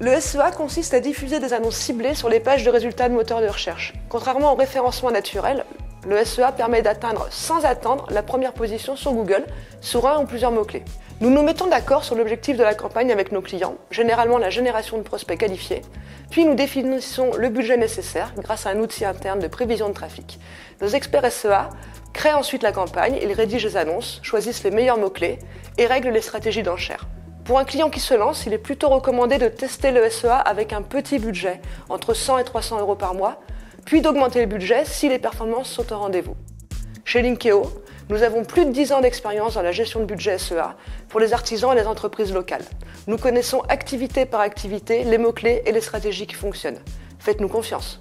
Le SEA consiste à diffuser des annonces ciblées sur les pages de résultats de moteurs de recherche. Contrairement au référencement naturel, le SEA permet d'atteindre sans attendre la première position sur Google sur un ou plusieurs mots-clés. Nous nous mettons d'accord sur l'objectif de la campagne avec nos clients, généralement la génération de prospects qualifiés, puis nous définissons le budget nécessaire grâce à un outil interne de prévision de trafic. Nos experts SEA créent ensuite la campagne, ils rédigent les annonces, choisissent les meilleurs mots-clés et règlent les stratégies d'enchères. Pour un client qui se lance, il est plutôt recommandé de tester le SEA avec un petit budget, entre 100 et 300 euros par mois, puis d'augmenter le budget si les performances sont au rendez-vous. Chez Linkeo, nous avons plus de 10 ans d'expérience dans la gestion de budget SEA pour les artisans et les entreprises locales. Nous connaissons activité par activité les mots-clés et les stratégies qui fonctionnent. Faites-nous confiance.